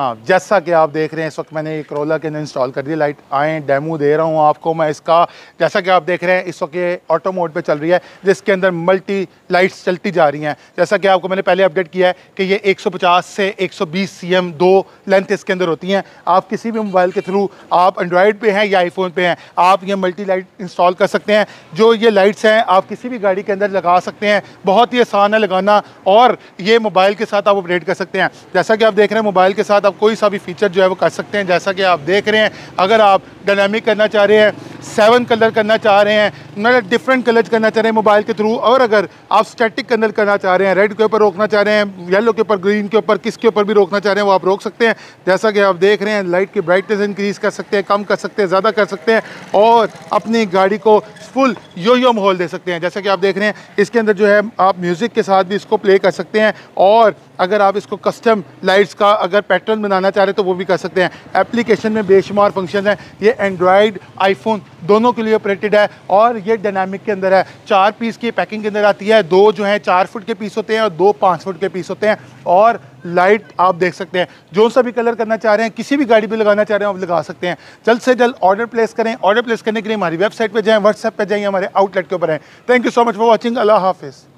हाँ जैसा कि आप देख रहे हैं, इस वक्त मैंने एक करोला के अंदर इंस्टॉल कर दी लाइट आए डेमो दे रहा हूँ आपको मैं इसका। जैसा कि आप देख रहे हैं, इस वक्त ये ऑटो मोड पे चल रही है, जिसके अंदर मल्टी लाइट्स चलती जा रही हैं। जैसा कि आपको मैंने पहले अपडेट किया है कि ये 150 से 120 सीएम दो लेंथ इसके अंदर होती हैं। आप किसी भी मोबाइल के थ्रू आप एंड्रॉयड पर हैं या आईफोन पर हैं, आप ये मल्टी लाइट इंस्टॉल कर सकते हैं। जो ये लाइट्स हैं, आप किसी भी गाड़ी के अंदर लगा सकते हैं। बहुत ही आसान है लगाना और ये मोबाइल के साथ आप अपडेट कर सकते हैं। जैसा कि आप देख रहे हैं मोबाइल के साथ आप कोई सा भी फीचर जो है वो कर सकते हैं। जैसा कि आप देख रहे हैं, अगर आप डायनामिक करना चाह रहे हैं सेवन कलर करना चाह रहे हैं मतलब डिफरेंट कलर करना चाह रहे हैं मोबाइल के थ्रू और अगर आप स्टैटिक कलर करना चाह रहे हैं रेड के ऊपर रोकना चाह रहे हैं येलो के ऊपर ग्रीन के ऊपर, किसके ऊपर भी रोकना चाह रहे हैं, वो आप रोक सकते हैं। जैसा कि आप देख रहे हैं लाइट की ब्राइटनेस इंक्रीज कर सकते हैं, कम कर सकते हैं, ज़्यादा कर सकते हैं, और अपनी गाड़ी को फुल यो यो माहौल दे सकते हैं। जैसा कि आप देख रहे हैं, इसके अंदर जो है, आप म्यूज़िक के साथ भी इसको प्ले कर सकते हैं और अगर आप इसको कस्टम लाइट्स का अगर पैटर्न बनाना चाह रहे तो वो भी कर सकते हैं। एप्लीकेशन में बेशुमार फ़ंक्शन है। ये एंड्रॉयड आईफोन दोनों के लिए ऑपरेटेड है और ये डायनामिक के अंदर है। चार पीस की पैकिंग के अंदर आती है। दो जो है, चार फुट के पीस होते हैं और दो पाँच फुट के पीस होते हैं। और लाइट आप देख सकते हैं। जो सा भी कलर करना चाह रहे हैं, किसी भी गाड़ी पे लगाना चाह रहे हैं, आप लगा सकते हैं। जल्द से जल्द ऑर्डर प्लेस करें। ऑर्डर प्लेस करने के लिए हमारी वेबसाइट पर जाएँ व्हाट्सएप पर जाएँ हमारे आउटलेट के ऊपर आएँ thank you so much for watching अल्लाह हाफिज़।